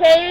Come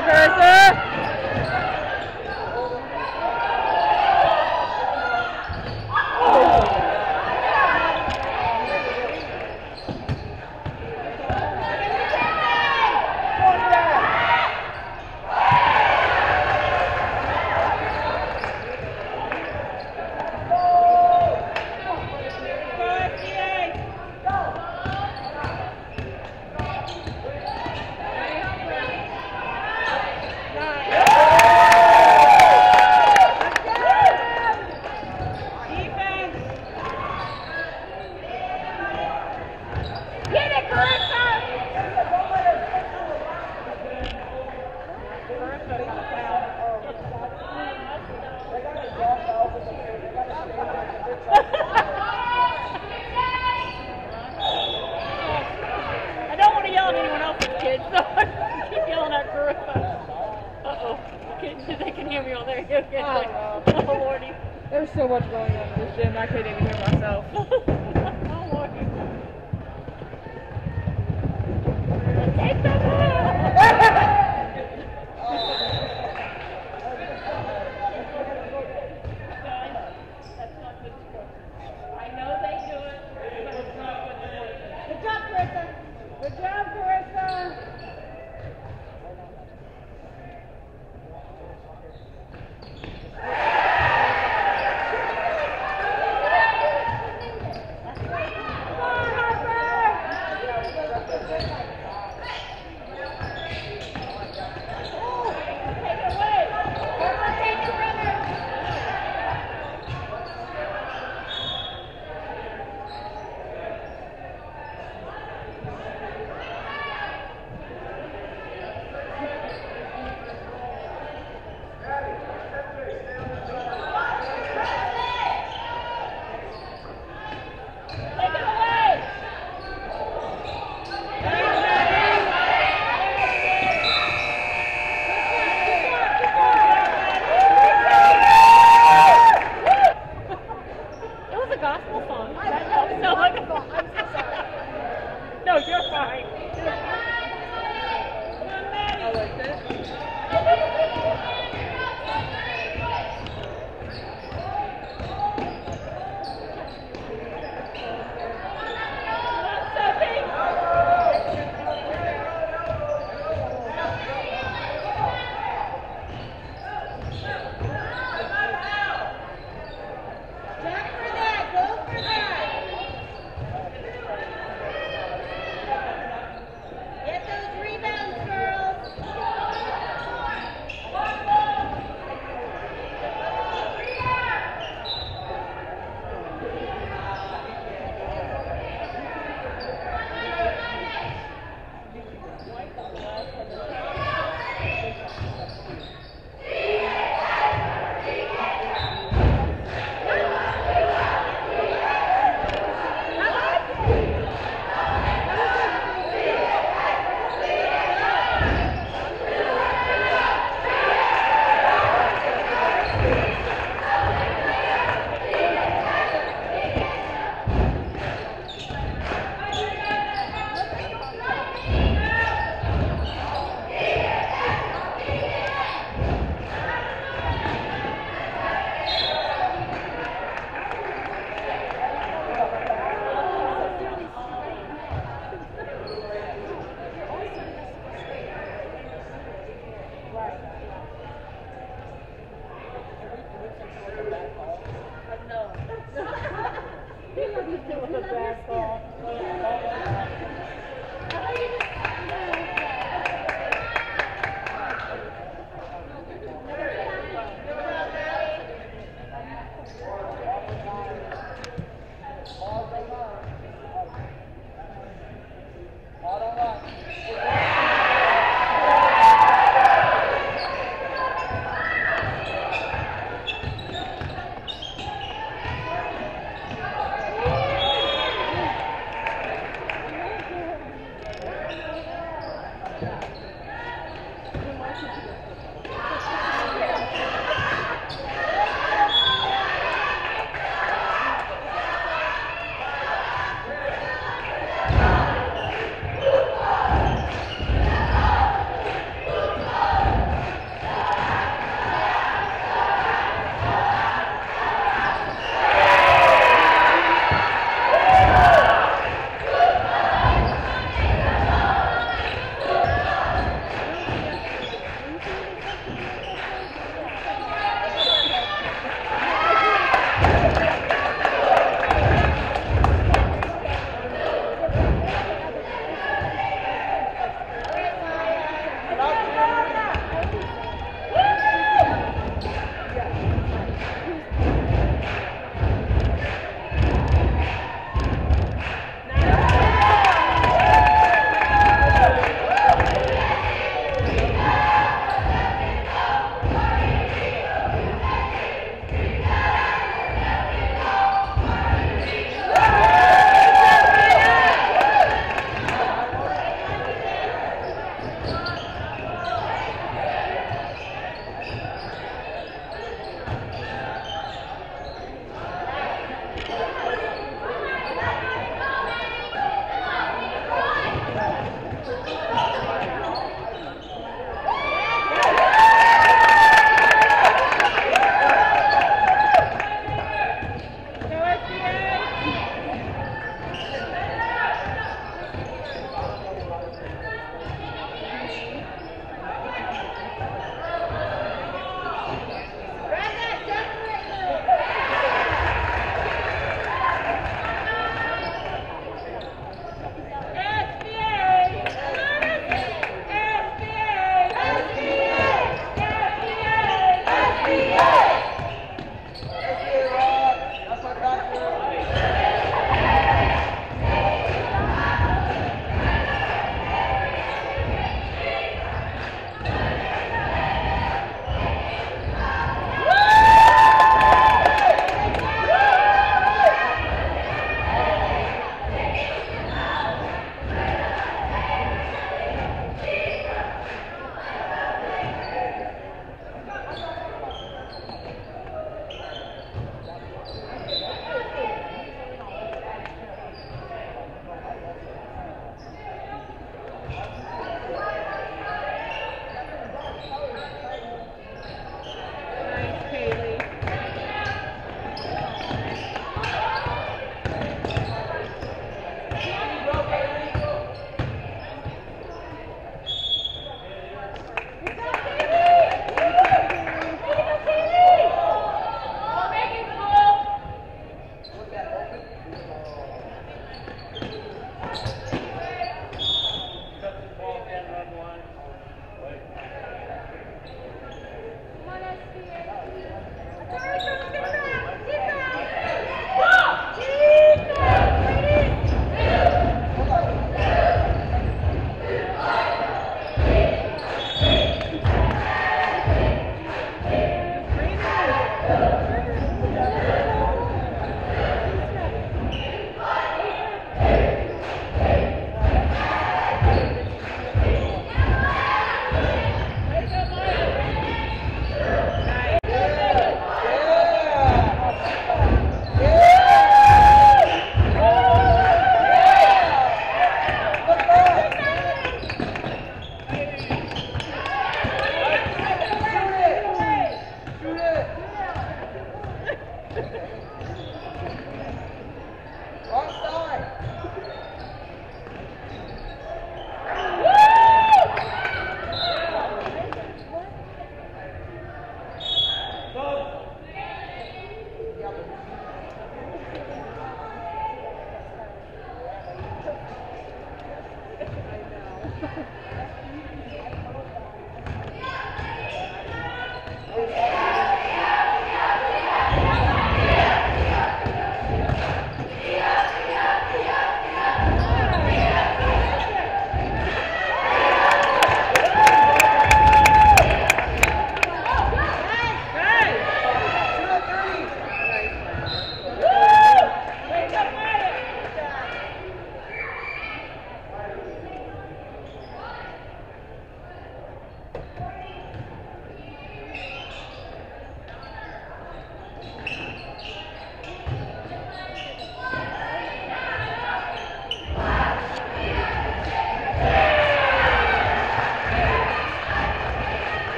Dr.